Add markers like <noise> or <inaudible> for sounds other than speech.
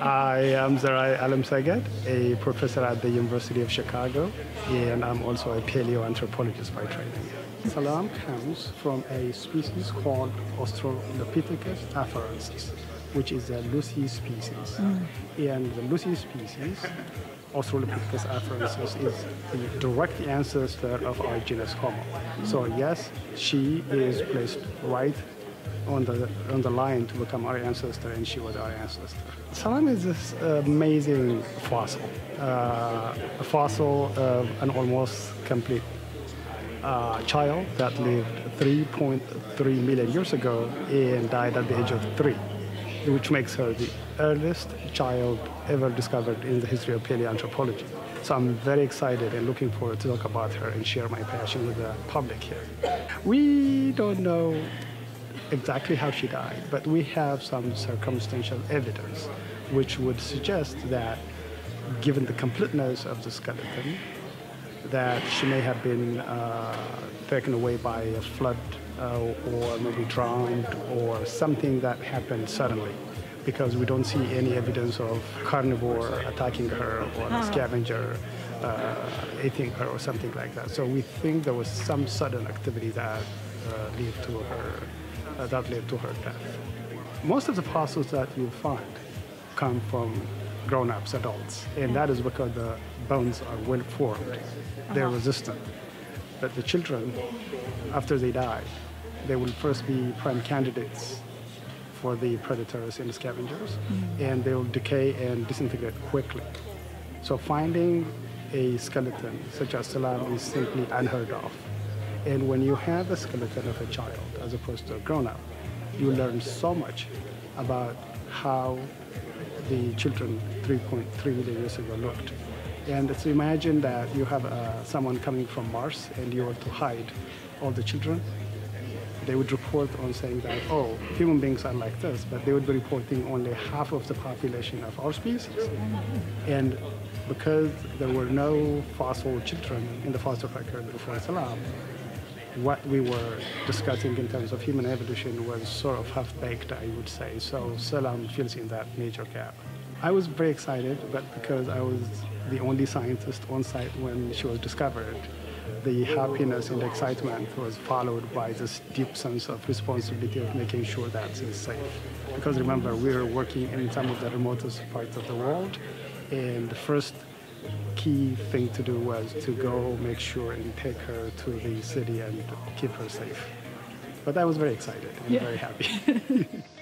I am Zeray Alemseged, a professor at the University of Chicago, and I'm also a paleoanthropologist by training. Selam comes from a species called Australopithecus afarensis, which is a Lucy species. Mm. And the Lucy species, Australopithecus afarensis, is the direct ancestor of our genus Homo. So yes, she is placed right on the on the line to become our ancestor, and she was our ancestor. Selam is this amazing fossil, uh, a fossil of an almost complete uh, child that lived 3.3 million years ago and died at the age of three, which makes her the earliest child ever discovered in the history of paleoanthropology. So I'm very excited and looking forward to talk about her and share my passion with the public here. We don't know exactly how she died, but we have some circumstantial evidence which would suggest that given the completeness of the skeleton, that she may have been uh, taken away by a flood uh, or maybe drowned or something that happened suddenly because we don't see any evidence of carnivore attacking her or a scavenger uh, eating her or something like that. So we think there was some sudden activity that uh, led to her that led to her death. Most of the fossils that you find come from grown-ups, adults, and that is because the bones are well formed. They're uh-huh. resistant. But the children, after they die, they will first be prime candidates for the predators and the scavengers, mm-hmm. and they will decay and disintegrate quickly. So finding a skeleton such as Selam is simply unheard of. And when you have a skeleton of a child as opposed to a grown-up, you learn so much about how the children 3.3 million years ago looked. And so imagine that you have uh, someone coming from Mars and you were to hide all the children. They would report on saying that, oh, human beings are like this, but they would be reporting only half of the population of our species. And because there were no fossil children in the fossil record before Selam, what we were discussing in terms of human evolution was sort of half-baked, I would say. So Selam fills in that major gap. I was very excited, but because I was the only scientist on site when she was discovered, the happiness and excitement was followed by this deep sense of responsibility of making sure that it's safe. Because remember, we were working in some of the remotest parts of the world, and the first key thing to do was to go make sure and take her to the city and keep her safe. But I was very excited and yeah. very happy. <laughs>